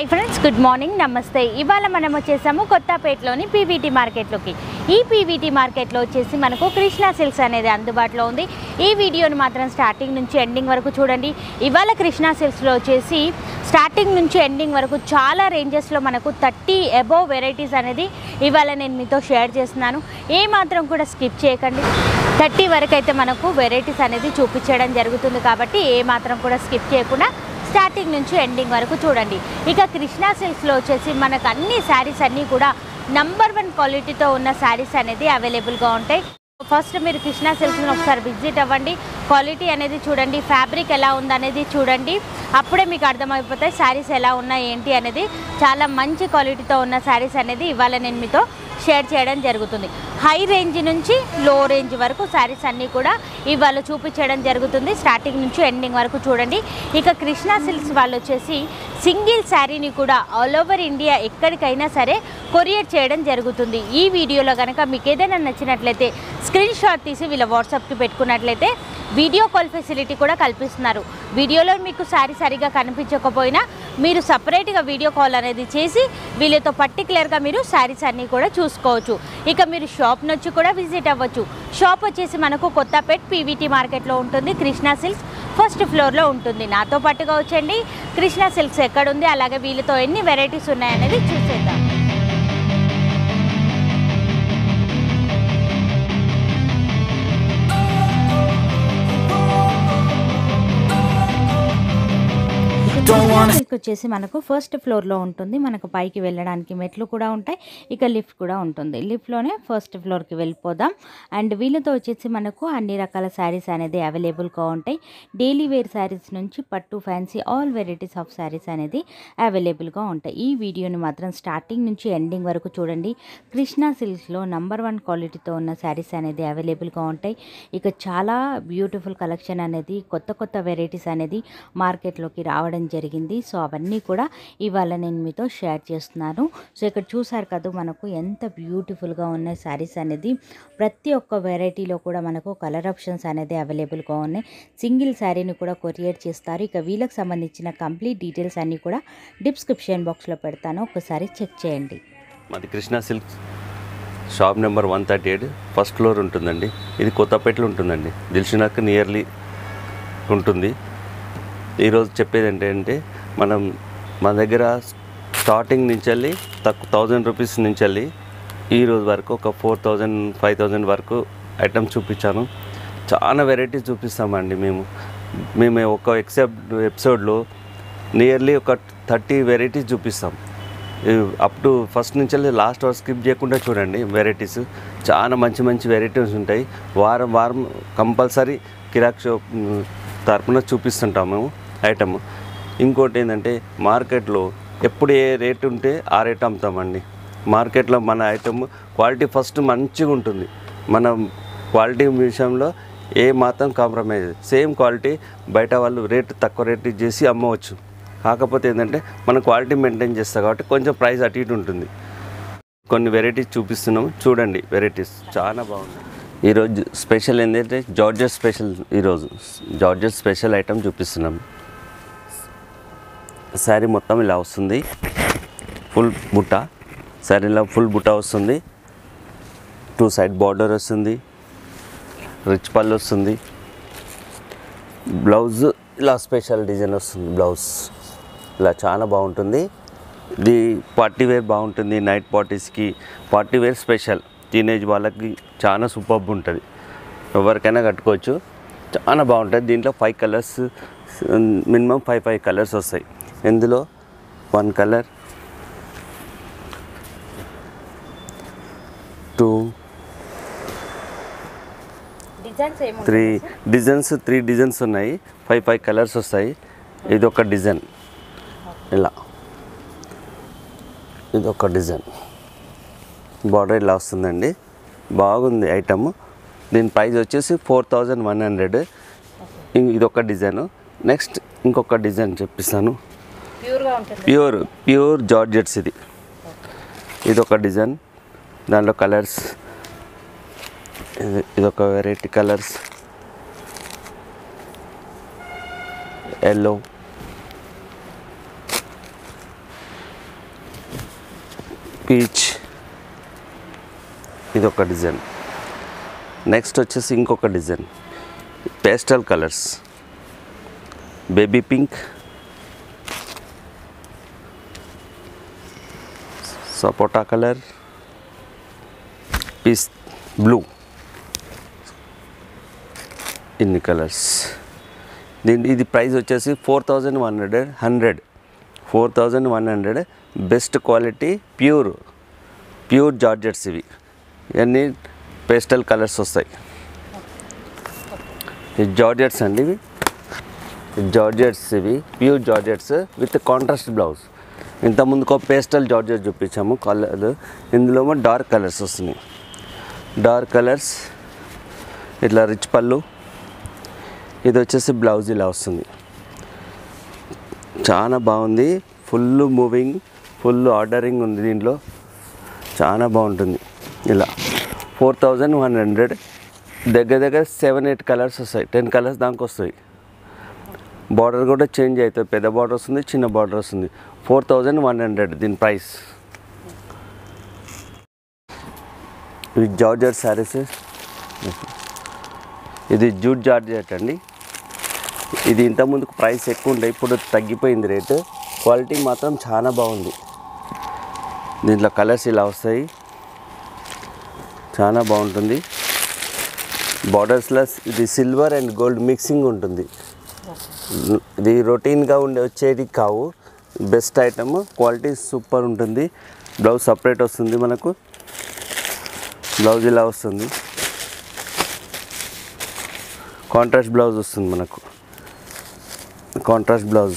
Hi friends good morning నమస్తే. ఇవాళ మనం వచ్చేసాము కొత్తపేటలోని పీవీటీ మార్కెట్లోకి. ఈ పీవీటీ మార్కెట్లో వచ్చేసి మనకు కృష్ణా సిల్క్స్ అనేది అందుబాటులో ఉంది. ఈ వీడియోని మాత్రం స్టార్టింగ్ నుంచి ఎండింగ్ వరకు చూడండి. ఇవాళ కృష్ణా సిల్క్స్లో వచ్చేసి స్టార్టింగ్ నుంచి ఎండింగ్ వరకు చాలా రేంజెస్లో మనకు థర్టీ అబోవ్ వెరైటీస్ అనేది ఇవాళ నేను మీతో షేర్ చేస్తున్నాను. ఏ మాత్రం కూడా స్కిప్ చేయకండి. థర్టీ వరకు అయితే మనకు వెరైటీస్ అనేది చూపించడం జరుగుతుంది కాబట్టి ఏ మాత్రం కూడా స్కిప్ చేయకుండా స్టార్టింగ్ నుంచి ఎండింగ్ వరకు చూడండి. ఇక కృష్ణా సిల్క్స్లో వచ్చేసి మనకు అన్ని శారీస్ అన్నీ కూడా నంబర్ వన్ క్వాలిటీతో ఉన్న శారీస్ అనేది అవైలబుల్గా ఉంటాయి. ఫస్ట్ మీరు కృష్ణా సిల్క్స్ని ఒకసారి విజిట్ అవ్వండి. క్వాలిటీ అనేది చూడండి. ఫ్యాబ్రిక్ ఎలా ఉందనేది చూడండి. అప్పుడే మీకు అర్థమైపోతాయి శారీస్ ఎలా ఉన్నాయి ఏంటి అనేది. చాలా మంచి క్వాలిటీతో ఉన్న శారీస్ అనేది ఇవాళ నేను మీతో షేర్ చేయడం జరుగుతుంది. హై రేంజ్ నుంచి లో రేంజ్ వరకు శారీస్ అన్నీ కూడా ఇవాళ చూపించడం జరుగుతుంది. స్టార్టింగ్ నుంచి ఎండింగ్ వరకు చూడండి. ఇక కృష్ణా సిల్క్స్ వాళ్ళు వచ్చేసి సింగిల్ శారీని కూడా ఆల్ ఓవర్ ఇండియా ఎక్కడికైనా సరే కొరియర్ చేయడం జరుగుతుంది. ఈ వీడియోలో కనుక మీకు ఏదైనా నచ్చినట్లయితే స్క్రీన్ షాట్ తీసి వీళ్ళ వాట్సాప్కి పెట్టుకున్నట్లయితే వీడియో కాల్ ఫెసిలిటీ కూడా కల్పిస్తున్నారు. వీడియోలో మీకు శారీ సరిగా కనిపించకపోయినా మీరు సపరేట్గా వీడియో కాల్ అనేది చేసి వీళ్ళతో పర్టికులర్గా మీరు శారీస్ అన్నీ కూడా చూసుకోవచ్చు. ఇక మీరు షాప్ నుంచి కూడా విజిట్ అవ్వచ్చు. షాప్ వచ్చేసి మనకు కొత్తపేట్ పీవీటీ మార్కెట్లో ఉంటుంది. కృష్ణా సిల్క్స్ ఫస్ట్ ఫ్లోర్లో ఉంటుంది. నాతో పాటుగా వచ్చండి కృష్ణా సిల్క్స్ ఎక్కడుంది? అలాగే వీళ్ళతో ఎన్ని వెరైటీస్ ఉన్నాయనేది చూసేద్దాం. Don't వచ్చేసి మనకు ఫస్ట్ ఫ్లోర్లో ఉంటుంది. మనకు పైకి వెళ్ళడానికి మెట్లు కూడా ఉంటాయి. ఇక లిఫ్ట్ కూడా ఉంటుంది. లిఫ్ట్లోనే ఫస్ట్ ఫ్లోర్కి వెళ్ళిపోదాం. అండ్ వీళ్ళతో వచ్చేసి మనకు అన్ని రకాల శారీస్ అనేది అవైలబుల్గా ఉంటాయి. డైలీ వేర్ శారీస్ నుంచి పట్టు fancy all varieties of saris అనేది అవైలబుల్గా ఉంటాయి. ఈ వీడియోని మాత్రం స్టార్టింగ్ నుంచి ఎండింగ్ వరకు చూడండి. కృష్ణా సిల్క్స్లో నంబర్ వన్ క్వాలిటీతో ఉన్న శారీస్ అనేది అవైలబుల్గా ఉంటాయి. ఇక చాలా బ్యూటిఫుల్ కలెక్షన్ అనేది కొత్త కొత్త వెరైటీస్ అనేది మార్కెట్లోకి రావడం జరిగింది. సో అవన్నీ కూడా ఇవాళ నేను మీతో షేర్ చేస్తున్నాను. సో ఇక్కడ చూసారు కదా మనకు ఎంత బ్యూటిఫుల్గా ఉన్న శారీస్ అనేది. ప్రతి ఒక్క వెరైటీలో కూడా మనకు కలర్ ఆప్షన్స్ అనేది అవైలబుల్గా ఉన్నాయి. సింగిల్ శారీని కూడా కొరియర్ చేస్తారు. ఇక వీళ్ళకి సంబంధించిన కంప్లీట్ డీటెయిల్స్ అన్నీ కూడా డిస్క్రిప్షన్ బాక్స్లో పెడతాను. ఒకసారి చెక్ చేయండి. మాది Krishna silk shop number one thirty eight. First floor ఉంటుందండి. ఇది కొత్తపేటలో ఉంటుందండి. దిల్షునాక్ నియర్లీ ఉంటుంది. ఈరోజు చెప్పేది ఏంటంటే మనం మన దగ్గర స్టార్టింగ్ నుంచి వెళ్ళి తక్కువ థౌజండ్ రూపీస్ నుంచి వెళ్ళి ఈ రోజు వరకు ఒక ఫోర్ థౌజండ్ ఫైవ్ థౌజండ్ వరకు ఐటమ్ చూపించాను. చాలా వెరైటీస్ చూపిస్తామండి మేము. మేము ఒక ఎక్సెప్ట్ ఎపిసోడ్లో నియర్లీ ఒక థర్టీ వెరైటీస్ చూపిస్తాం. అప్ టు ఫస్ట్ నుంచి వెళ్ళి లాస్ట్ వరకు స్కిప్ చేయకుండా చూడండి వెరైటీస్ చాలా మంచి మంచి వెరైటీస్ ఉంటాయి. వారం వారం కంపల్సరీ కిరాక్ షాప్ తరపున చూపిస్తుంటాం మేము ఐటమ్ ఇంకోటి ఏంటంటే మార్కెట్లో ఎప్పుడు ఏ రేట్ ఉంటే ఆ రేట్ అమ్ముతామండి. మార్కెట్లో మన ఐటమ్ క్వాలిటీ ఫస్ట్ మంచిగా ఉంటుంది. మనం క్వాలిటీ విషయంలో ఏ మాత్రం కాంప్రమైజ్ సేమ్ క్వాలిటీ బయట వాళ్ళు రేట్ తక్కువ రేట్ చేసి అమ్మవచ్చు. కాకపోతే ఏంటంటే మన క్వాలిటీ మెయింటైన్ చేస్తాం కాబట్టి కొంచెం ప్రైస్ అటు ఇటు ఉంటుంది. కొన్ని వెరైటీస్ చూపిస్తున్నాము. చూడండి వెరైటీస్. చాలా బాగున్నాయి. ఈరోజు స్పెషల్ ఏంటంటే జార్జెస్ స్పెషల్ ఈరోజు. జార్జెస్ స్పెషల్ ఐటమ్ చూపిస్తున్నాము. శారీ మొత్తం ఇలా వస్తుంది. ఫుల్ బుట్ట. శారీలో ఫుల్ బుట్ట వస్తుంది. టూ సైడ్ బార్డర్ వస్తుంది. రిచ్ పళ్ళు వస్తుంది. బ్లౌజ్ ఇలా స్పెషల్ డిజైన్ వస్తుంది బ్లౌజ్ ఇలా చాలా బాగుంటుంది. ఇది పార్టీ వేర్ బాగుంటుంది. నైట్ పార్టీస్కి పార్టీ వేర్ స్పెషల్ టీనేజ్ వాళ్ళకి చాలా సూపర్బ్ ఉంటుంది. ఎవరికైనా కట్టుకోవచ్చు. చాలా బాగుంటుంది. దీంట్లో five colours minimum five five colours వస్తాయి. ఇందులో one colour two three designs three designs ఉన్నాయి. ఫైవ్ ఫైవ్ కలర్స్ వస్తాయి. ఇది ఒక డిజైన్ ఇలా. ఇది ఒక డిజైన్ బార్డర్ ఇలా వస్తుందండి. బాగుంది ఐటమ్ దీని ప్రైస్ వచ్చేసి ఫోర్ థౌజండ్ వన్ హండ్రెడ్ ఇది ఒక డిజైన్ నెక్స్ట్ ఇంకొక డిజైన్ చెప్పిస్తాను. ప్యూర్ ప్యూర్ జార్జెట్స్ ఇది ఇది. ఒక డిజైన్. దాంట్లో కలర్స్. ఇది ఇదొక వెరైటీ కలర్స్. ఎల్లో. పీచ్. ఇది ఒక డిజైన్. నెక్స్ట్ వచ్చేసి ఇంకొక design. Pastel colours. Baby pink. సపోటా కలర్ పీస్ బ్లూ ఇన్ని కలర్స్ దీని ఇది ప్రైస్ వచ్చేసి four thousand one hundred hundred four thousand one hundred best quality pure pure georgettes ఇవి ఇవన్నీ పేస్టల్ కలర్స్ వస్తాయి. ఈ జార్జెట్స్ అండి ఇవి. జార్జెట్స్ ఇవి pure georgettes with contrast blouse ఇంత ముందుకు పేస్టల్ జార్జర్ చూపించాము కలర్. ఇందులో డార్క్ కలర్స్ వస్తున్నాయి. డార్క్ కలర్స్ ఇట్లా రిచ్ పళ్ళు. ఇది వచ్చేసి బ్లౌజ్ ఇలా వస్తుంది. చాలా బాగుంది. ఫుల్ మూవింగ్ ఫుల్ ఆర్డరింగ్ ఉంది దీంట్లో. చాలా బాగుంటుంది. ఇలా ఫోర్ థౌజండ్ వన్ హండ్రెడ్. దగ్గర దగ్గర సెవెన్ ఎయిట్ కలర్స్ వస్తాయి. టెన్ కలర్స్ దానికి వస్తాయి. బార్డర్ కూడా చేంజ్ అవుతుంది. పెద్ద బార్డర్ వస్తుంది చిన్న బార్డర్ వస్తుంది. ఫోర్ థౌజండ్ వన్ హండ్రెడ్ దీని ప్రైస్. ఇది జార్జెట్ శారీస్. ఇది జూట్ జార్జెట్ అండి. ఇది ఇంతకుముందుకు ప్రైస్ ఎక్కువ ఉండే ఇప్పుడు తగ్గిపోయింది రేటు. క్వాలిటీ మాత్రం చాలా బాగుంది. దీంట్లో కలర్స్ ఇలా వస్తాయి. చాలా బాగుంటుంది. బార్డర్స్లో ఇది సిల్వర్ అండ్ గోల్డ్ మిక్సింగ్ ఉంటుంది. ఇది రొటీన్గా ఉండే వచ్చేది కావు. బెస్ట్ ఐటమ్ క్వాలిటీ సూపర్ ఉంటుంది. బ్లౌజ్ సపరేట్ వస్తుంది మనకు. బ్లౌజ్ ఇలా వస్తుంది. కాంట్రాస్ట్ బ్లౌజ్ వస్తుంది మనకు. Contrast blouse.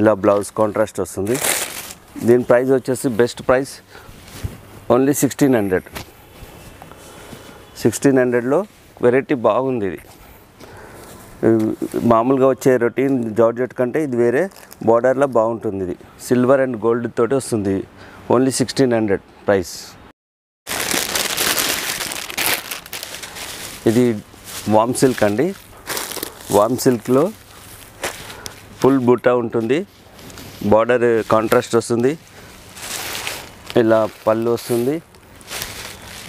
ఇలా బ్లౌజ్ కాంట్రాస్ట్ వస్తుంది. దీని ప్రైస్ వచ్చేసి best price only sixteen hundred. Sixteen హండ్రెడ్లో వెరైటీ బాగుంది ఇది. మామూలుగా వచ్చే రొటీన్ జార్జెట్ కంటే ఇది వేరే బార్డర్లో బాగుంటుంది ఇది. సిల్వర్ అండ్ గోల్డ్ తోటి వస్తుంది. Only sixteen hundred price. ఇది వామ్ సిల్క్ అండి. వామ్ సిల్క్లో ఫుల్ బుట్ట ఉంటుంది. బార్డర్ కాంట్రాస్ట్ వస్తుంది. ఇలా పళ్ళు వస్తుంది.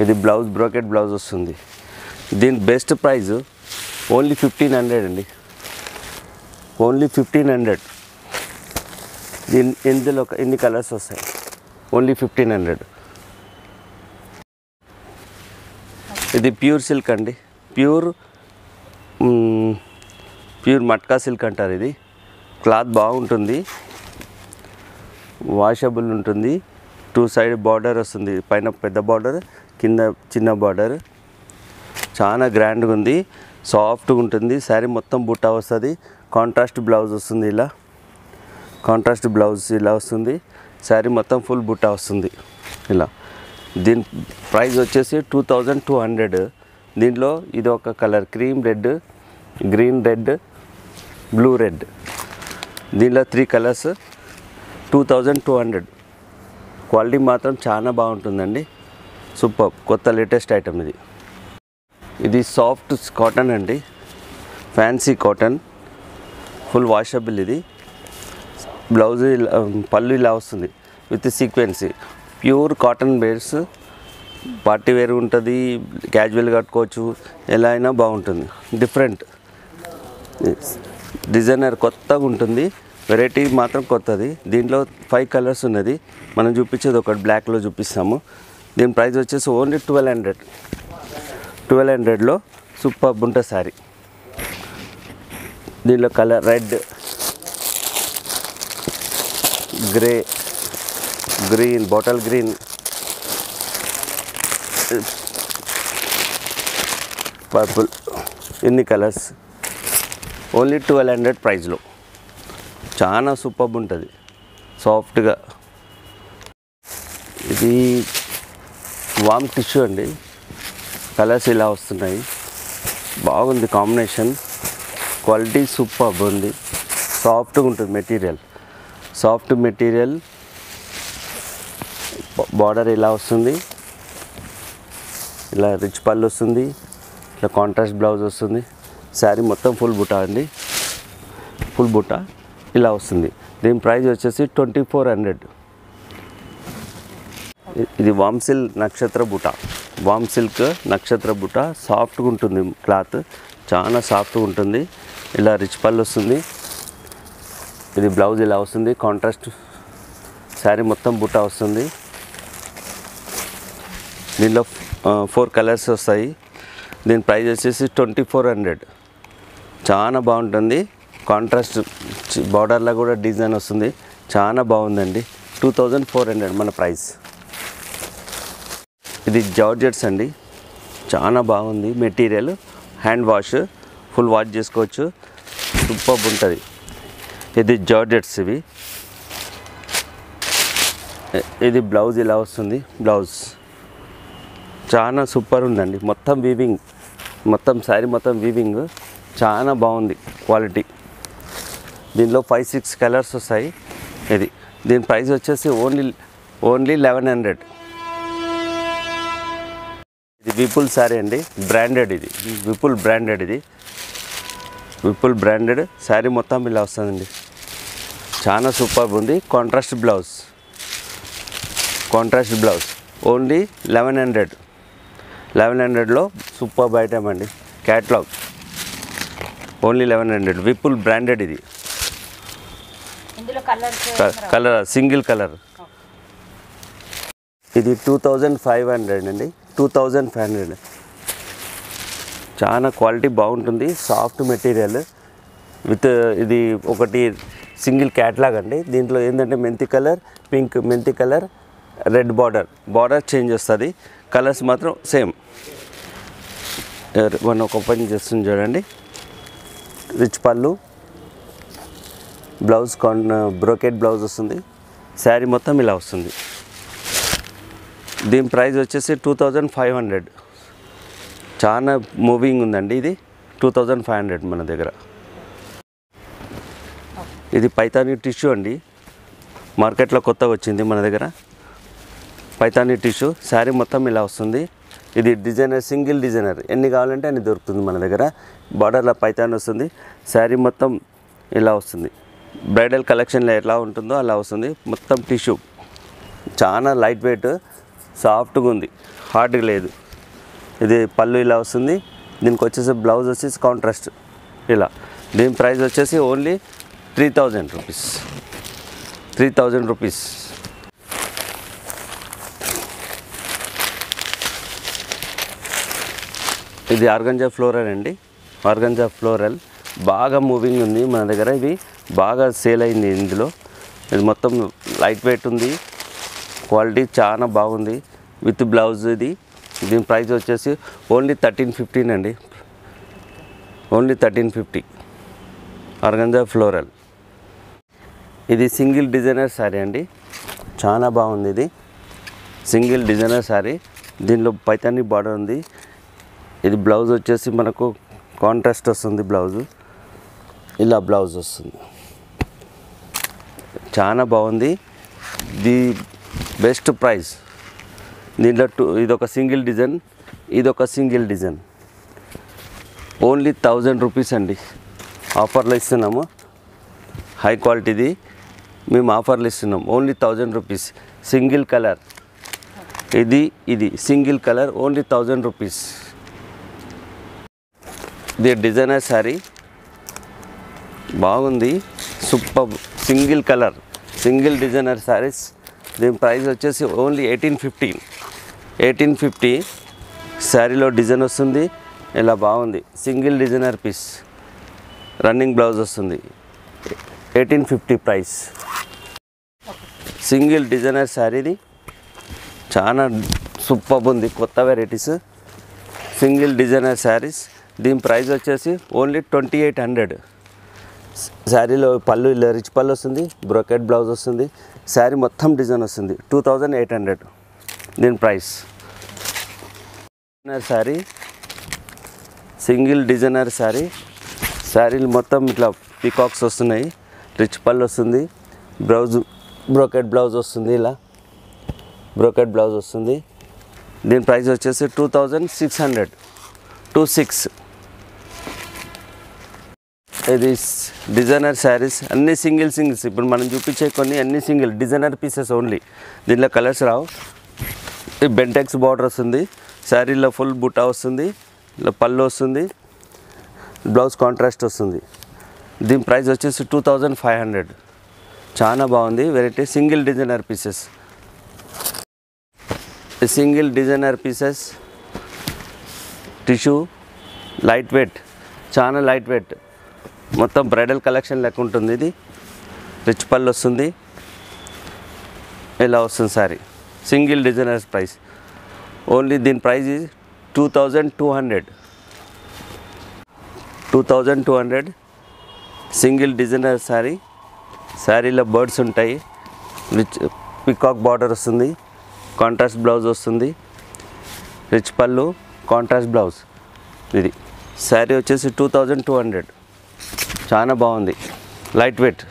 ఇది బ్లౌజ్ బ్రోకెట్ బ్లౌజ్ వస్తుంది. దీని best price only fifteen hundred అండి. Only fifteen hundred. దీని ఇందులో ఒక- ఎన్ని కలర్స్ వస్తాయి. Only fifteen hundred. ఇది ప్యూర్ సిల్క్ అండి. ప్యూర్ ప్యూర్ మట్కా సిల్క్ అంటారు ఇది. క్లాత్ బాగుంటుంది. వాషబుల్ ఉంటుంది. టూ సైడ్ బార్డర్ వస్తుంది. పైన పెద్ద బార్డర్ కింద చిన్న బార్డర్. చాలా గ్రాండ్గా ఉంది. సాఫ్ట్గా ఉంటుంది. శారీ మొత్తం బుట్ట వస్తుంది. కాంట్రాస్ట్ బ్లౌజ్ వస్తుంది ఇలా. కాంట్రాస్ట్ బ్లౌజ్ ఇలా వస్తుంది. శారీ మొత్తం ఫుల్ బుట్ట వస్తుంది. ఇలా. దీని ప్రైస్ వచ్చేసి టూ థౌజండ్ టూ హండ్రెడ్. దీంట్లో ఇది ఒక colour cream red green red blue red. దీనిలో three colours two thousand two hundred. Quality మాత్రం చాలా బాగుంటుందండి. సూపర్. కొత్త లేటెస్ట్ ఐటమ్ ఇది. ఇది సాఫ్ట్ కాటన్ అండి. ఫ్యాన్సీ కాటన్ ఫుల్ వాషబుల్ ఇది. బ్లౌజ్ ఇలా పళ్ళు ఇలా వస్తుంది. విత్ సీక్వెన్సీ ప్యూర్ కాటన్ బేర్స్ పార్టీ వేర్ ఉంటుంది. క్యాజువల్ కట్టుకోవచ్చు. ఎలా అయినా బాగుంటుంది. డిఫరెంట్ డిజైనర్ కొత్తగా ఉంటుంది. వెరైటీ మాత్రం కొత్తది. దీంట్లో ఫైవ్ కలర్స్ ఉన్నది. మనం చూపించేది ఒకటి బ్లాక్లో చూపిస్తాము. దీని ప్రైస్ వచ్చేసి ఓన్లీ ట్వెల్వ్ హండ్రెడ్ ట్వెల్వ్ హండ్రెడ్లో సూపర్ ఉంటుంది శారీ. దీనిలో colour red grey green bottle green purple ఎన్ని కలర్స్? ఓన్లీ ట్వెల్వ్ హండ్రెడ్ ప్రైస్లో చాలా సూపర్బ్ ఉంటుంది సాఫ్ట్గా. ఇది వామ్ టిష్యూ అండి. కలర్స్ ఇలా వస్తున్నాయి. బాగుంది కాంబినేషన్. క్వాలిటీ సూపర్ ఉంది. సాఫ్ట్గా ఉంటుంది మెటీరియల్. Soft material. బార్డర్ ఇలా వస్తుంది. ఇలా రిచ్ పళ్ళు వస్తుంది. ఇట్లా కాంట్రాస్ట్ బ్లౌజ్ వస్తుంది. శారీ మొత్తం ఫుల్ బుట్ట అండి. ఫుల్ బుట్ట ఇలా వస్తుంది. దీని ప్రైస్ వచ్చేసి ట్వంటీ ఫోర్ హండ్రెడ్. ఇది వామ్ నక్షత్ర బుటా. వామ్ సిల్క్ నక్షత్ర బుట్ట సాఫ్ట్గా ఉంటుంది క్లాత్. చాలా సాఫ్ట్గా ఉంటుంది. ఇలా రిచ్ పళ్ళు వస్తుంది. ఇది బ్లౌజ్ ఇలా వస్తుంది. కాంట్రాస్ట్ శారీ మొత్తం బుట్ట వస్తుంది. దీనిలో ఫోర్ కలర్స్ వస్తాయి. దీని ప్రైస్ వచ్చేసి ట్వంటీ ఫోర్ హండ్రెడ్ చాలా బాగుంటుంది కాంట్రాస్ట్ బార్డర్లో కూడా డిజైన్ వస్తుంది. చాలా బాగుందండి. టూ థౌజండ్ ఫోర్ హండ్రెడ్ మన ప్రైస్ ఇది జార్జెట్స్ అండి. చాలా బాగుంది material. Hand wash full wash చేసుకోవచ్చు. సూపర్ ఉంటుంది. ఇది జార్జెట్స్ ఇవి. ఇది బ్లౌజ్ ఇలా వస్తుంది. బ్లౌజ్. చాలా సూపర్ ఉందండి. మొత్తం వీవింగ్ మొత్తం శారీ మొత్తం వీవింగ్ చాలా బాగుంది క్వాలిటీ. దీనిలో ఫైవ్ సిక్స్ కలర్స్ వస్తాయి. ఇది. దీని ప్రైస్ వచ్చేసి only only eleven hundred Vipul sari అండి బ్రాండెడ్ ఇది. విపుల్ బ్రాండెడ్ ఇది. విపుల్ బ్రాండెడ్ శారీ మొత్తం ఇలా వస్తుందండి. చాలా సూపర్ ఉంది. Contrast blouse contrast blouse only eleven hundred eleven హండ్రెడ్లో సూపర్ ఐటమ్ అండి. Catalogue only eleven hundred Vipul branded ఇది. కలర్ సింగిల్ కలర్ ఇది టూ థౌజండ్ ఫైవ్ హండ్రెడ్ అండి. Two thousand five hundred. చాలా క్వాలిటీ బాగుంటుంది. సాఫ్ట్ మెటీరియల్ విత్ ఇది ఒకటి single catalogue అండి. దీంట్లో ఏంటంటే మెంతి కలర్ పింక్ మెంతి colour red border. Border change వస్తుంది. కలర్స్ మాత్రం సేమ్. వన్ ఒక ఓపెన్ చేస్తుంది చూడండి. రిచ్ పళ్ళు. బ్లౌజ్ కాన్ బ్రోకెట్ బ్లౌజ్ వస్తుంది. శారీ మొత్తం ఇలా వస్తుంది. దీని ప్రైస్ వచ్చేసి టూ థౌజండ్ ఫైవ్ హండ్రెడ్. చాలా మూవింగ్ ఉందండి ఇది. టూ థౌజండ్ ఫైవ్ హండ్రెడ్ మన దగ్గర. ఇది పైతాని టిష్యూ అండి. మార్కెట్లో కొత్తగా వచ్చింది మన దగ్గర. పైతాని టిష్యూ. శారీ మొత్తం ఇలా వస్తుంది. ఇది డిజైనర్ సింగిల్ డిజైనర్. ఎన్ని కావాలంటే అన్ని దొరుకుతుంది మన దగ్గర. బార్డర్లో పైతాన్ వస్తుంది. శారీ మొత్తం ఇలా వస్తుంది. బ్రైడల్ కలెక్షన్లో ఎలా ఉంటుందో అలా వస్తుంది. మొత్తం టిష్యూ. చాలా లైట్ వెయిట్. సాఫ్ట్గా ఉంది. హార్డ్గా లేదు. ఇది పళ్ళు ఇలా వస్తుంది. దీనికి వచ్చేసి బ్లౌజ్ వచ్చేసి కాంట్రాస్ట్ ఇలా. దీని ప్రైస్ వచ్చేసి only three thousand rupees. Three thousand rupees. ఇది ఆర్గంజా ఫ్లోరల్ అండి. Organza floral. బాగా మూవింగ్ ఉంది మన దగ్గర. ఇవి బాగా సేల్ అయింది ఇందులో. ఇది మొత్తం లైట్ వెయిట్ ఉంది. క్వాలిటీ చాలా బాగుంది విత్ బ్లౌజ్ ఇది. దీని ప్రైస్ వచ్చేసి ఓన్లీ థర్టీన్ ఫిఫ్టీన్ అండి only thirteen fifty. Organza floral. ఇది సింగిల్ డిజైనర్ శారీ అండి. చాలా బాగుంది ఇది. Single designer sari. దీనిలో పైతాని బార్డర్ ఉంది. ఇది బ్లౌజ్ వచ్చేసి మనకు కాంట్రాస్ట్ వస్తుంది బ్లౌజ్. ఇలా బ్లౌజ్ వస్తుంది. చాలా బాగుంది. The best price. దీంట్లో టూ ఇది ఒక సింగిల్ డిజైన్ ఇది ఒక single design. Only thousand rupees అండి. ఆఫర్లో ఇస్తున్నాము. హై క్వాలిటీది. మేము ఆఫర్లు ఇస్తున్నాం. Only thousand rupees. Single colour. ఇది ఇది. Single colour only thousand rupees. ఇది డిజైనర్ శారీ. బాగుంది. Super. Single colour. Single designer saris. దీని ప్రైస్ వచ్చేసి only eighteen fifty. Eighteen fifty. శారీలో డిజైన్ వస్తుంది. ఇలా బాగుంది. Single designer piece. Running blouse వస్తుంది. Eighteen fifty price. Single designer శారీది. చాలా సూపర్ ఉంది. కొత్త వెరైటీస్. Single designer saris. దీని ప్రైస్ వచ్చేసి ఓన్లీ ట్వంటీ ఎయిట్ హండ్రెడ్. శారీలో పళ్ళు ఇలా రిచ్ పళ్ళు వస్తుంది బ్రోకెట్ బ్లౌజ్ వస్తుంది శారీ మొత్తం డిజైన్ వస్తుంది. టూ థౌజండ్ ఎయిట్ హండ్రెడ్ దీని price designer sari single designer sari. శారీలు మొత్తం ఇట్లా పీకాక్స్ వస్తున్నాయి రిచ్ పళ్ళు వస్తుంది బ్లౌజ్ బ్రోకెట్ బ్లౌజ్ వస్తుంది ఇలా. బ్రోకెట్ బ్లౌజ్ వస్తుంది. దీని ప్రైస్ వచ్చేసి two thousand six hundred two six ఇది డిజైనర్ శారీస్ అన్ని సింగిల్ సింగిల్స్ ఇప్పుడు మనం చూపించే కొన్ని అన్ని సింగిల్ డిజైనర్ పీసెస్ ఓన్లీ దీనిలో కలర్స్ రావు ఈ బెంటెక్స్ బార్డర్ వస్తుంది శారీలో ఫుల్ బుట్టా వస్తుంది ఇలా పళ్ళు వస్తుంది బ్లౌజ్ కాంట్రాస్ట్ వస్తుంది దీని ప్రైస్ వచ్చేసి టూ థౌజండ్ ఫైవ్ హండ్రెడ్ చాలా బాగుంది variety single designer pieces single designer pieces tissue light weight చాలా లైట్ వెయిట్ మొత్తం బ్రైడల్ కలెక్షన్ లెక్క ఉంటుంది ఇది. రిచ్ పళ్ళు వస్తుంది. ఇలా వస్తుంది sari? Single designers price. Only దీని price is two thousand two hundred two thousand two hundred single designer sari శారీలో బర్డ్స్ ఉంటాయి. రిచ్ పికాక్ బార్డర్ వస్తుంది. కాంట్రాస్ట్ బ్లౌజ్ వస్తుంది. రిచ్ పళ్ళు కాంట్రాస్ట్ బ్లౌజ్. ఇది. శారీ వచ్చేసి టూ థౌజండ్ టూ హండ్రెడ్ చాలా బాగుంది. లైట్ వెయిట్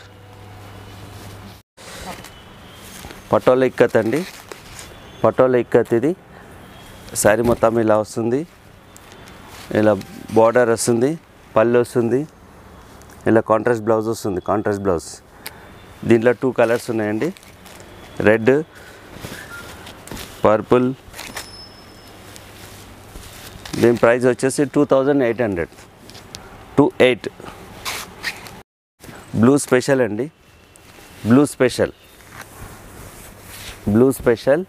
పటోల ఇక్కత్ అండి. పటోల ఇక్కత్ ఇది. శారీ మొత్తం ఇలా వస్తుంది. ఇలా బార్డర్ వస్తుంది. పళ్ళు వస్తుంది. ఇలా కాంట్రాస్ట్ బ్లౌజ్ వస్తుంది. కాంట్రాస్ట్ బ్లౌజ్ దీంట్లో టూ కలర్స్ ఉన్నాయండి. రెడ్ పర్పుల్ దీని ప్రైస్ వచ్చేసి two thousand eight hundred two eight. Blue special అండి. Blue special. Blue special.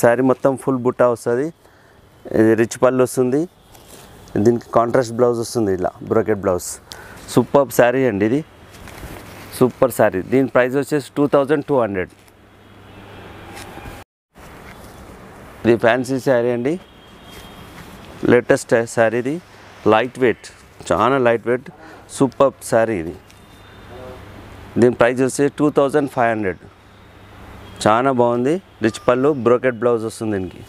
Sari మొత్తం ఫుల్ బుట్టా వస్తుంది. ఇది రిచ్ పళ్ళు వస్తుంది. దీనికి కాంట్రాస్ట్ బ్లౌజ్ వస్తుంది ఇలా బ్రోకెట్ బ్లౌజ్. సూపర్ శారీ అండి ఇది. సూపర్ శారీ దీని ప్రైస్ వచ్చేసి టూ థౌజండ్ టూ హండ్రెడ్. ఇది ఫ్యాన్సీ శారీ అండి. లేటెస్ట్ శారీ ఇది లైట్ వెయిట్. చాలా లైట్ వెయిట్ సూపర్ శారీ ఇది. దీని ప్రైస్ వచ్చి టూ థౌజండ్ ఫైవ్ హండ్రెడ్ చాలా బాగుంది. రిచ్ పళ్ళు బ్రోకెట్ బ్లౌజ్ వస్తుంది దీనికి.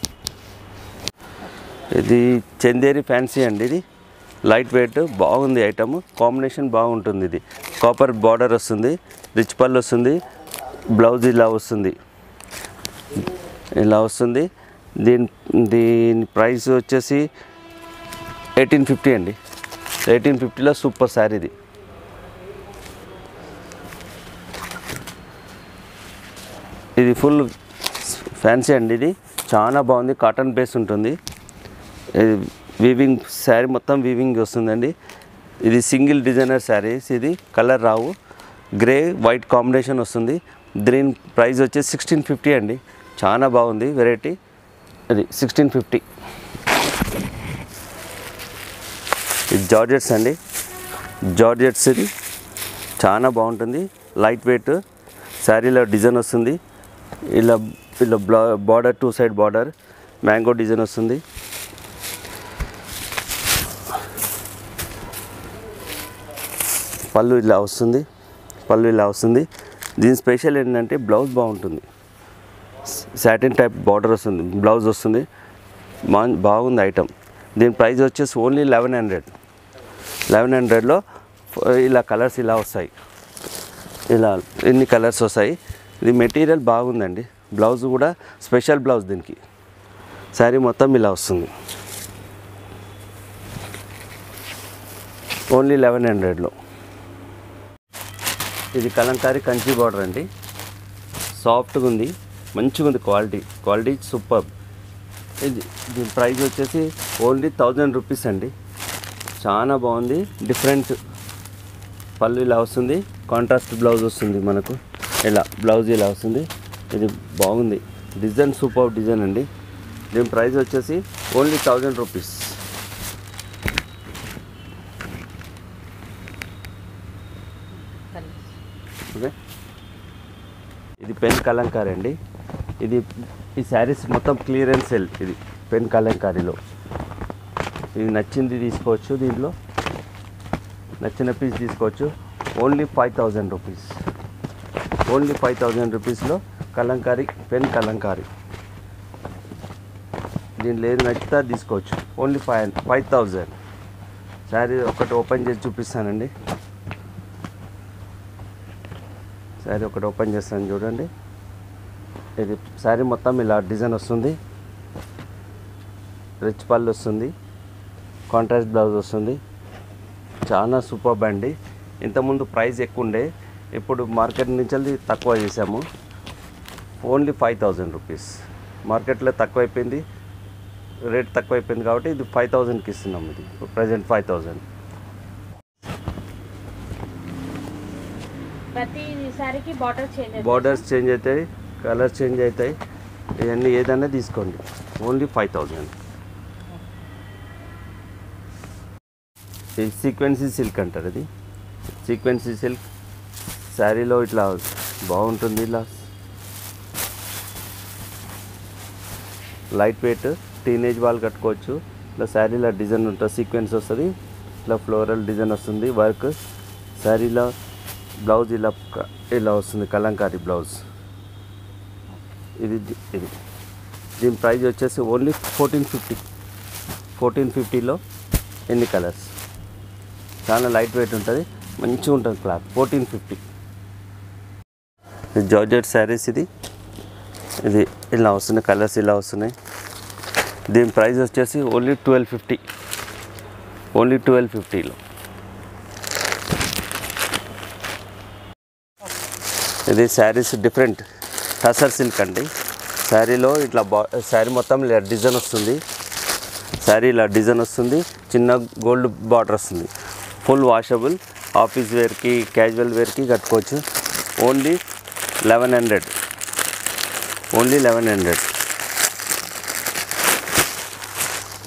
ఇది చందేరి ఫ్యాన్సీ అండి ఇది. లైట్ వెయిట్ బాగుంది ఐటమ్ కాంబినేషన్ బాగుంటుంది ఇది. కాపర్ బార్డర్ వస్తుంది. రిచ్ పళ్ళు వస్తుంది. బ్లౌజ్ ఇలా వస్తుంది. ఇలా వస్తుంది. దీని దీని ప్రైస్ వచ్చేసి ఎయిటీన్ ఫిఫ్టీ అండి. ఎయిటీన్ ఫిఫ్టీలో సూపర్ శారీ ఇది. ఇది ఫుల్ ఫ్యాన్సీ అండి ఇది. చాలా బాగుంది కాటన్ బేస్ ఉంటుంది. ఇది వీవింగ్ శారీ మొత్తం వీవింగ్ వస్తుందండి. ఇది సింగిల్ డిజైనర్ శారీస్ ఇది కలర్ రావు. గ్రే వైట్ కాంబినేషన్ వస్తుంది. దీని ప్రైస్ వచ్చేసి సిక్స్టీన్ ఫిఫ్టీ అండి. చాలా బాగుంది వెరైటీ. అది సిక్స్టీన్ ఫిఫ్టీ ఇది జార్జెట్స్ అండి. జార్జెట్స్ ఇది. చాలా బాగుంటుంది. Light weight. శారీలో డిజైన్ వస్తుంది. ఇలా ఇలా border two side border. Mango design వస్తుంది. పళ్ళు ఇలా వస్తుంది. పళ్ళు ఇలా వస్తుంది. దీని స్పెషల్ ఏంటంటే బ్లౌజ్ బాగుంటుంది. సాటిన్ టైప్ బార్డర్ వస్తుంది. బ్లౌజ్ వస్తుంది. బాగుంది ఐటమ్. దీని ప్రైస్ వచ్చేసి ఓన్లీ లెవెన్ హండ్రెడ్. లెవెన్ హండ్రెడ్లో ఇలా కలర్స్ ఇలా వస్తాయి. ఇలా ఎన్ని కలర్స్ వస్తాయి. ఇది మెటీరియల్ బాగుందండి. బ్లౌజ్ కూడా స్పెషల్ బ్లౌజ్ దీనికి. శారీ మొత్తం ఇలా వస్తుంది. ఓన్లీ లెవెన్ హండ్రెడ్లో. ఇది కలంకారీ కంచి బార్డర్ అండి. సాఫ్ట్గా ఉంది. మంచిగా ఉంది క్వాలిటీ. Quality super. ఇది దీని ప్రైస్ వచ్చేసి ఓన్లీ థౌజండ్ రూపీస్ అండి. చాలా బాగుంది. డిఫరెంట్ పళ్ళు ఇలా వస్తుంది. కాంట్రాస్ట్ బ్లౌజ్ వస్తుంది మనకు. ఇలా బ్లౌజ్ ఇలా వస్తుంది. ఇది బాగుంది. డిజైన్ సూపర్ డిజైన్ అండి. దీని ప్రైస్ వచ్చేసి ఓన్లీ థౌజండ్ రూపీస్ ఓకే ఇది పెన్ కలంకారీ అండి. ఇది ఈ శారీస్ మొత్తం క్లియరెన్స్ సెల్ ఇది పెన్ కలంకారీలో. ఇది నచ్చింది తీసుకోవచ్చు దీంట్లో. నచ్చిన పీస్ తీసుకోవచ్చు. Only five thousand rupees only five thousand రూపీస్లో కలంకారీ పెన్ కలంకారీ. దీంట్లో ఏది నచ్చితే తీసుకోవచ్చు. Only five five thousand sari ఒకటి ఓపెన్ చేసి చూపిస్తానండి. శారీ ఒకటి ఓపెన్ చేస్తాను చూడండి. ఇది శారీ మొత్తం ఇలా డిజైన్ వస్తుంది. రిచ్ పళ్ళు వస్తుంది. కాంట్రాస్ట్ బ్లౌజ్ వస్తుంది. చాలా సూపర్ అండి ఇంతకుముందు ప్రైస్ ఎక్కువ ఉండే ఇప్పుడు మార్కెట్ నుంచి వెళ్ళి తక్కువ చేసాము ఓన్లీ ఫైవ్ థౌజండ్ రూపీస్ మార్కెట్లో తక్కువైపోయింది. రేట్ తక్కువైపోయింది కాబట్టి ఇది ఫైవ్ థౌజండ్కి ఇస్తున్నాం ఇది. Present five thousand borders change అవుతాయి కలర్స్ చేంజ్ అవుతాయి. ఇవన్నీ ఏదైనా తీసుకోండి. ఓన్లీ ఫైవ్ థౌజండ్ ఇది సీక్వెన్సీ సిల్క్ అంటారు ఇది సీక్వెన్సీ సిల్క్. శారీలో ఇట్లా బాగుంటుంది ఇలా. లైట్ వెయిట్ టీనేజ్ వాళ్ళు కట్టుకోవచ్చు. ఇట్లా శారీలో డిజైన్ ఉంటుంది సీక్వెన్స్ వస్తుంది. ఇట్లా ఫ్లోరల్ డిజైన్ వస్తుంది వర్క్. శారీలో బ్లౌజ్ ఇలా ఇలా వస్తుంది కలంకారీ బ్లౌజ్. ఇది ఇది. దీని ప్రైస్ వచ్చేసి ఓన్లీ ఫోర్టీన్ ఫిఫ్టీ. ఫోర్టీన్ ఫిఫ్టీలో ఎన్ని కలర్స్? చాలా లైట్ వెయిట్ ఉంటుంది మంచిగా ఉంటుంది cloth fourteen fifty georgette saris ఇది. ఇది ఇలా వస్తున్నాయి కలర్స్ ఇలా వస్తున్నాయి. దీని ప్రైస్ వచ్చేసి only twelve fifty. Only twelve ఫిఫ్టీలో. ఇది శారీస్ డిఫరెంట్ టసర్ సిల్క్ అండి. శారీలో ఇట్లా బా శారీ మొత్తం ఇలా డిజైన్ వస్తుంది. శారీ ఇలా డిజైన్ వస్తుంది చిన్న గోల్డ్ బార్డర్ వస్తుంది. ఫుల్ వాషబుల్ ఆఫీస్ వేర్కి క్యాజువల్ వేర్కి కట్టుకోవచ్చు. Only eleven hundred. Only eleven hundred.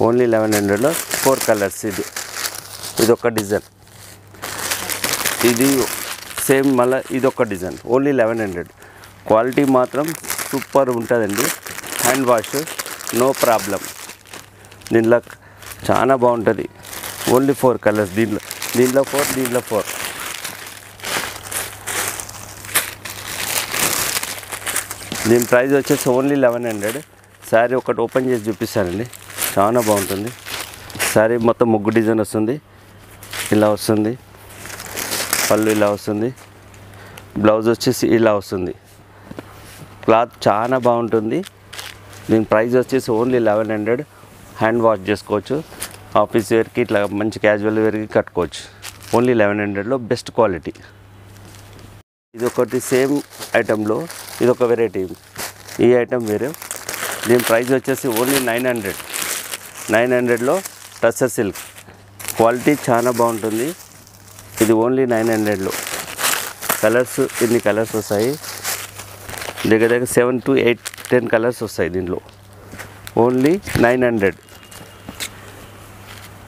Only eleven హండ్రెడ్లో ఫోర్ కలర్స్ ఇది. ఇది ఒక డిజైన్. ఇది సేమ్ మళ్ళీ ఇది ఒక design. Only eleven hundred. Quality మాత్రం సూపర్ ఉంటుందండి. Hand wash no problem. దీనిలో చాలా బాగుంటుంది. ఓన్లీ ఫోర్ కలర్స్ దీనిలో. దీంట్లో ఫోర్ దీంట్లో ఫోర్ దీని ప్రైస్ వచ్చేసి ఓన్లీ లెవెన్ హండ్రెడ్. శారీ ఒకటి ఓపెన్ చేసి చూపిస్తానండి. చాలా బాగుంటుంది. శారీ మొత్తం ముగ్గు డిజైన్ వస్తుంది. ఇలా వస్తుంది. పళ్ళు ఇలా వస్తుంది. బ్లౌజ్ వచ్చేసి ఇలా వస్తుంది. క్లాత్ చాలా బాగుంటుంది. దీని ప్రైస్ వచ్చేసి only eleven hundred. Hand wash చేసుకోవచ్చు. ఆఫీస్ వేర్కి ఇట్లా మంచి క్యాజువల్ వేర్కి కట్టుకోవచ్చు. ఓన్లీ లెవెన్ హండ్రెడ్లో బెస్ట్ క్వాలిటీ ఇది ఒకటి సేమ్ ఐటెంలో ఇది ఒక వెరైటీ ఈ ఐటెం వేరే. దీని ప్రైస్ వచ్చేసి ఓన్లీ నైన్ హండ్రెడ్ నైన్ హండ్రెడ్లో టస్సర్ సిల్క్ క్వాలిటీ చాలా బాగుంటుంది. ఇది ఓన్లీ నైన్ హండ్రెడ్లో కలర్స్ ఇన్ని కలర్స్ వస్తాయి. దగ్గర దగ్గర seven to eight ten colours వస్తాయి దీంట్లో only nine hundred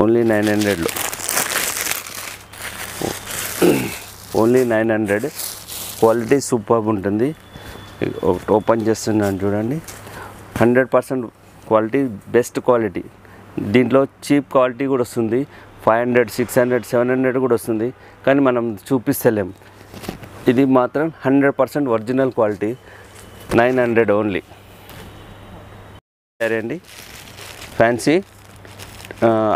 only nine హండ్రెడ్లో only nine hundred. Quality super ఉంటుంది. ఓపెన్ చేస్తున్నాను చూడండి. Hundred percent quality best quality. దీంట్లో చీప్ క్వాలిటీ కూడా వస్తుంది. Five hundred six hundred seven hundred కూడా వస్తుంది. కానీ మనం చూపిస్తలేం. ఇది మాత్రం hundred percent original quality. Nine hundred only. సరే అండి. ఫ్యాన్సీ.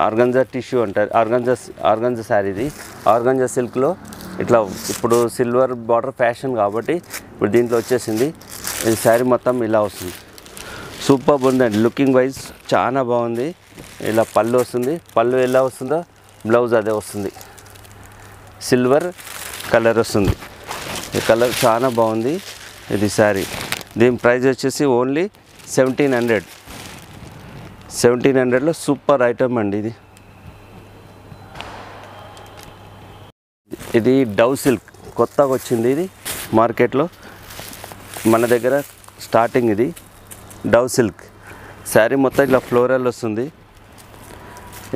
ఆర్గంజా టిష్యూ అంటారు. ఆర్గంజా ఆర్గంజా శారీ ఇది. ఆర్గంజా సిల్క్లో ఇట్లా ఇప్పుడు సిల్వర్ బార్డర్ ఫ్యాషన్ కాబట్టి ఇప్పుడు దీంట్లో వచ్చేసింది. ఈ శారీ మొత్తం ఇలా వస్తుంది. సూపర్ ఉందండి. లుకింగ్ వైజ్ చాలా బాగుంది. ఇలా పళ్ళు వస్తుంది. పళ్ళు ఎలా వస్తుందో బ్లౌజ్ అదే వస్తుంది. సిల్వర్ కలర్ వస్తుంది. ఈ కలర్ చాలా బాగుంది. ఇది శారీ దీని ప్రైస్ వచ్చేసి ఓన్లీ సెవెంటీన్ హండ్రెడ్. సెవెంటీన్ హండ్రెడ్లో సూపర్ ఐటమ్ అండి ఇది. ఇది డవ్ సిల్క్ కొత్తగా వచ్చింది ఇది మార్కెట్లో. మన దగ్గర స్టార్టింగ్ ఇది డవ్ సిల్క్. శారీ మొత్తం ఇట్లా ఫ్లోరల్ వస్తుంది.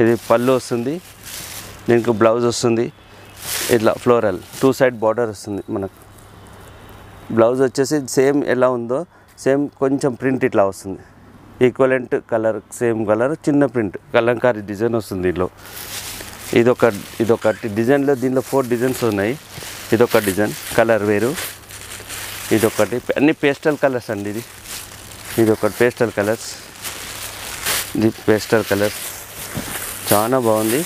ఇది పళ్ళు వస్తుంది. దీనికి బ్లౌజ్ వస్తుంది. ఇట్లా ఫ్లోరల్ టూ సైడ్ బార్డర్ వస్తుంది మనకు. బ్లౌజ్ వచ్చేసి సేమ్ ఎలా ఉందో సేమ్ కొంచెం ప్రింట్ ఇట్లా వస్తుంది. ఈక్వలెంట్ కలర్ సేమ్ కలర్ చిన్న ప్రింట్ కలంకారీ డిజైన్ వస్తుంది దీనిలో. ఇదొక ఇదొకటి డిజైన్లో దీనిలో ఫోర్ డిజైన్స్ ఉన్నాయి. ఇదొక డిజైన్ కలర్ వేరు. ఇదొకటి అన్ని పేస్టల్ కలర్స్ అండి ఇది. ఇదొకటి పేస్టల్ కలర్స్ ఇది పేస్టల్ కలర్స్ చాలా బాగుంది.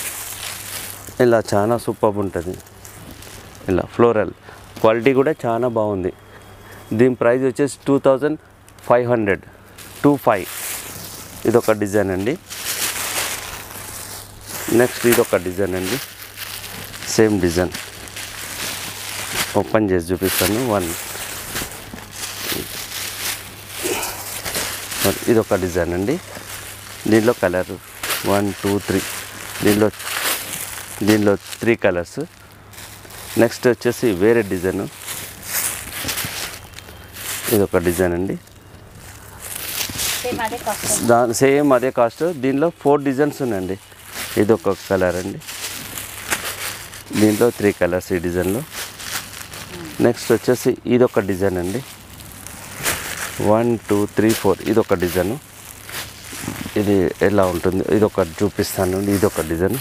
ఇలా చాలా సూపర్ ఉంటుంది. ఇలా ఫ్లోరల్ క్వాలిటీ కూడా చాలా బాగుంది. దీని ప్రైస్ వచ్చేసి two thousand five hundred two five. ఇదొక డిజైన్ అండి. నెక్స్ట్ ఇదొక డిజైన్ అండి. Same design. ఓపెన్ చేసి చూపిస్తాను. వన్. ఇదొక డిజైన్ అండి. దీనిలో కలర్ వన్ టూ త్రీ. దీనిలో దీనిలో త్రీ కలర్స్. నెక్స్ట్ వచ్చేసి వేరే డిజైన్. ఇదొక డిజైన్ అండి. దాని సేమ్ అదే కాస్ట్ దీనిలో ఫోర్ డిజైన్స్ ఉన్నాయండి. ఇది ఒక కలర్ అండి. దీంట్లో త్రీ కలర్స్ ఈ డిజైన్లో నెక్స్ట్ వచ్చేసి ఇది ఒక డిజైన్ అండి. వన్ టూ త్రీ ఫోర్ ఇది ఒక డిజైన్ ఇది ఎలా ఉంటుంది? ఇది ఒక చూపిస్తాను. ఇది ఒక డిజైన్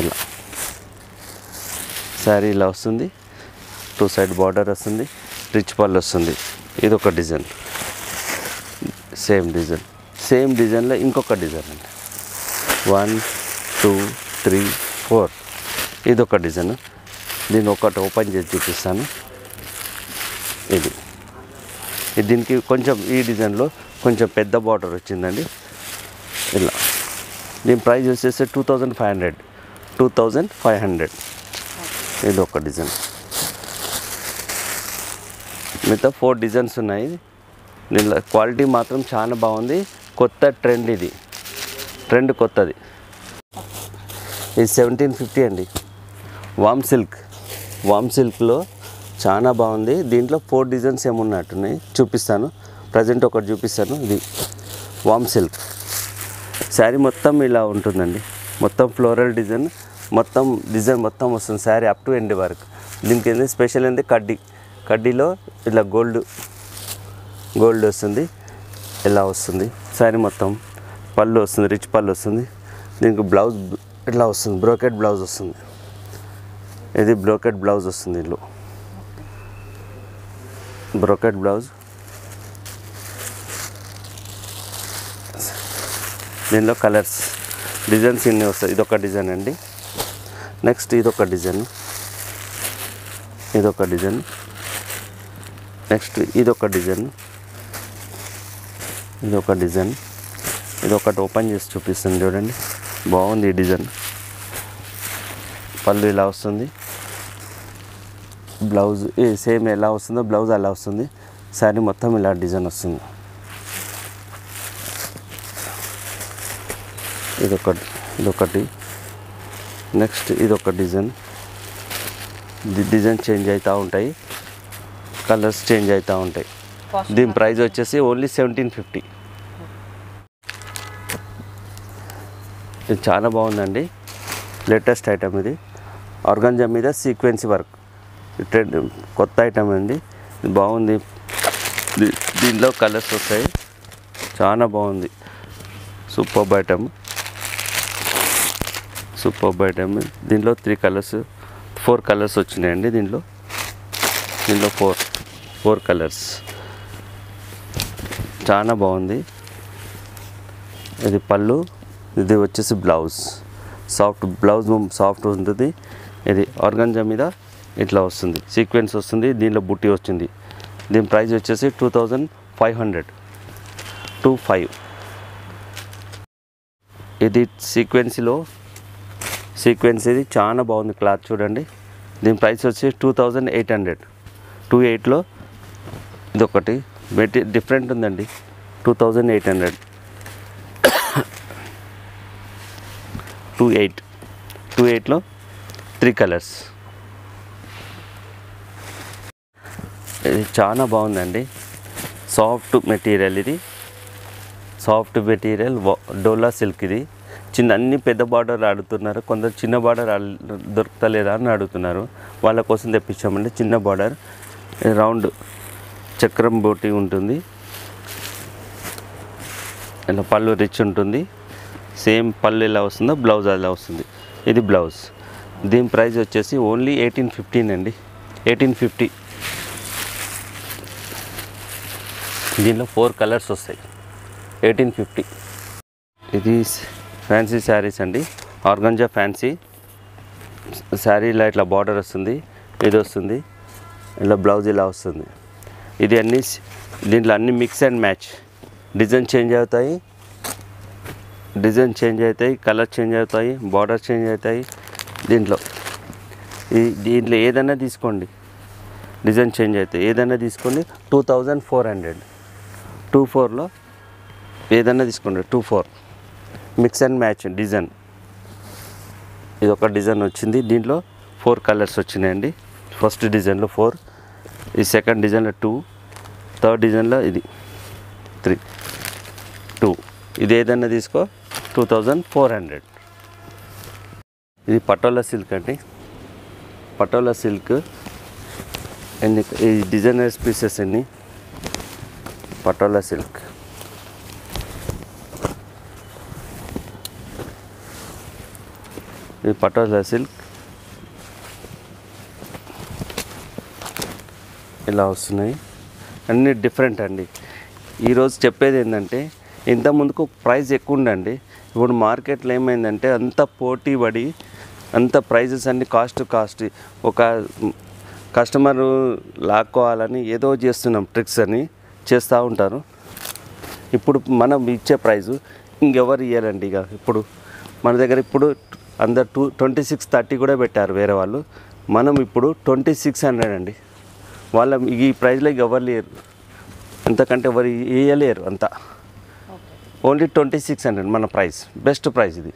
ఇలా. శారీ ఇలా వస్తుంది. టూ సైడ్ బార్డర్ వస్తుంది. రిచ్ పళ్ళు వస్తుంది. ఇది ఒక డిజైన్ సేమ్ డిజైన్. సేమ్ డిజైన్లో ఇంకొక డిజైన్ అండి. One two three four. ఇది ఒక డిజైన్. దీన్ని ఒకటి ఓపెన్ చేసి చూపిస్తాను. ఇది. దీనికి కొంచెం ఈ డిజైన్లో కొంచెం పెద్ద బార్డర్ వచ్చిందండి. ఇలా. దీని ప్రైస్ వచ్చేసి two thousand five hundred. Two thousand five hundred. ఇది ఒక డిజైన్. మిగతా ఫోర్ డిజైన్స్ ఉన్నాయి. క్వాలిటీ మాత్రం చాలా బాగుంది. కొత్త ట్రెండ్ ఇది. ట్రెండ్ కొత్తది. ఇది సెవెంటీన్ ఫిఫ్టీ అండి. వామ్ సిల్క్. వామ్ సిల్క్లో చాలా బాగుంది. దీంట్లో ఫోర్ డిజైన్స్ ఏమున్నట్టున్నాయి చూపిస్తాను. ప్రజెంట్ ఒకటి చూపిస్తాను. ఇది వామ్ సిల్క్. శారీ మొత్తం ఇలా ఉంటుందండి. మొత్తం ఫ్లోరల్ డిజైన్. మొత్తం డిజైన్ మొత్తం వస్తుంది. శారీ అప్ టు ఎండ్ వరకు. దీనికి ఏంది? స్పెషల్ ఏంది? కడ్డీ. కడ్డీలో ఇలా గోల్డ్ గోల్డ్ వస్తుంది ఇలా వస్తుంది శారీ మొత్తం పళ్ళు వస్తుంది రిచ్ పళ్ళు వస్తుంది. దీనికి బ్లౌజ్ ఇట్లా వస్తుంది బ్రోకెట్ బ్లౌజ్ వస్తుంది. ఇది బ్రోకెట్ బ్లౌజ్ వస్తుంది ఇల్లు. Brocade blouse. దీనిలో కలర్స్ డిజైన్స్ ఇన్ని వస్తాయి. ఇదొక డిజైన్ అండి. నెక్స్ట్ ఇదొక డిజైన్. ఇదొక డిజైన్. నెక్స్ట్ ఇదొక డిజైన్. ఇది ఒక డిజైన్. ఇది ఒకటి ఓపెన్ చేసి చూపిస్తుంది చూడండి. బాగుంది ఈ డిజైన్. పళ్ళు ఇలా వస్తుంది. బ్లౌజ్ సేమ్ ఎలా వస్తుందో బ్లౌజ్ అలా వస్తుంది. శారీ మొత్తం ఇలా డిజైన్ వస్తుంది. ఇదొకటి ఇదొకటి. నెక్స్ట్ ఇదొక డిజైన్. డిజైన్ చేంజ్ అవుతూ ఉంటాయి. కలర్స్ చేంజ్ అవుతూ ఉంటాయి. దీని ప్రైస్ వచ్చేసి ఓన్లీ సెవెంటీన్ ఫిఫ్టీ. ఇది చాలా బాగుందండి. లేటెస్ట్ ఐటమ్ ఇది. ఆర్గంజా మీద సీక్వెన్సీ వర్క్. ట్రెండ్ కొత్త ఐటమ్ అండి. ఇది బాగుంది. దీనిలో కలర్స్ వస్తాయి. చాలా బాగుంది. Super item. Super item. దీనిలో త్రీ కలర్స్ ఫోర్ కలర్స్ వచ్చినాయండి దీనిలో దీనిలో ఫోర్ ఫోర్ కలర్స్. చాలా బాగుంది. ఇది పళ్ళు ఇది వచ్చేసి బ్లౌజ్. సాఫ్ట్ బ్లౌజ్ సాఫ్ట్ ఉంటుంది. ఇది ఆర్గంజా మీద ఇట్లా వస్తుంది. సీక్వెన్స్ వస్తుంది దీనిలో బుట్టి వచ్చింది. దీని ప్రైస్ వచ్చేసి two thousand five hundred. Two five. ఇది సీక్వెన్సీలో సీక్వెన్స్ ఇది చాలా బాగుంది క్లాత్ చూడండి. దీని ప్రైస్ వచ్చి two thousand eight hundred. Two ఎయిట్లో ఇదొకటి. మెటీ డిఫరెంట్ ఉందండి. Two thousand eight hundred. Two eight. Two ఎయిట్లో త్రీ కలర్స్. ఇది చాలా బాగుందండి. సాఫ్ట్ మెటీరియల్ ఇది. సాఫ్ట్ మెటీరియల్ డోలా సిల్క్ ఇది. చిన్న అన్ని పెద్ద బార్డర్ ఆడుతున్నారు. కొందరు చిన్న బార్డర్ దొరుకుతలేదా అని అడుగుతున్నారు. వాళ్ళ కోసం తెప్పించామండి. చిన్న బార్డర్. రౌండ్ చక్రం బోటి ఉంటుంది. ఇలా పళ్ళు రిచ్ ఉంటుంది. సేమ్ పళ్ళు ఎలా వస్తుందో బ్లౌజ్ అలా వస్తుంది. ఇది బ్లౌజ్. దీని ప్రైస్ వచ్చేసి ఓన్లీ ఎయిటీన్ ఫిఫ్టీన్ అండి. Eighteen fifty. దీనిలో ఫోర్ కలర్స్ వస్తాయి. Eighteen fifty. ఇది ఫ్యాన్సీ శారీస్ అండి. Organza fancy. శారీలో ఇట్లా బార్డర్ వస్తుంది. ఇది వస్తుంది. ఇలా బ్లౌజ్ ఇలా వస్తుంది. ఇది అన్ని దీంట్లో అన్ని mix and match design change అవుతాయి. డిజైన్ చేంజ్ అవుతాయి. కలర్ చేంజ్ అవుతాయి. బార్డర్ చేంజ్ అవుతాయి. దీంట్లో. ఈ దీంట్లో ఏదైనా తీసుకోండి. డిజైన్ చేంజ్ అవుతాయి. ఏదైనా తీసుకోండి. Two thousand four hundred two ఫోర్లో ఏదైనా తీసుకోండి. Two four mix and match design ఇది ఒక డిజైన్ వచ్చింది. దీంట్లో ఫోర్ కలర్స్ వచ్చినాయండి. ఫస్ట్ డిజైన్లో ఫోర్ ఈ సెకండ్ డిజైన్లో టూ థర్డ్ డిజైన్లో ఇది త్రీ టూ. ఇది ఏదన్నా తీసుకో టూ థౌజండ్ ఫోర్ హండ్రెడ్. ఇది పటోలా సిల్క్ అండి. పటోలా సిల్క్. ఎన్ని ఈ డిజైనర్స్ పీసెస్ ఎన్ని? పటోలా సిల్క్. ఇది పటోలా సిల్క్. ఇలా వస్తున్నాయి. అన్నీ డిఫరెంట్ అండి. ఈరోజు చెప్పేది ఏంటంటే ఇంత ముందుకు ప్రైస్ ఎక్కువ ఉండండి ఇప్పుడు మార్కెట్లో ఏమైందంటే అంత పోటీ పడి అంత ప్రైజెస్ అన్ని కాస్ట్ కాస్ట్ ఒక కస్టమర్ లాక్కోవాలని ఏదో చేస్తున్నాం ట్రిక్స్ అని చేస్తూ ఉంటారు. ఇప్పుడు మనం ఇచ్చే ప్రైజు ఇంకెవరు ఇవ్వాలండి ఇక ఇప్పుడు. మన దగ్గర ఇప్పుడు అందరు టూ ట్వంటీ సిక్స్ థర్టీ కూడా పెట్టారు వేరే వాళ్ళు. మనం ఇప్పుడు ట్వంటీ సిక్స్ హండ్రెడ్ అండి. వాళ్ళ ఈ ప్రైస్లో ఎవరు లేరు. ఎంతకంటే ఎవరు ఇయ్యలేరు అంత. ఓన్లీ ట్వంటీ సిక్స్ హండ్రెడ్ మన ప్రైస్ బెస్ట్ ప్రైస్ ఇది.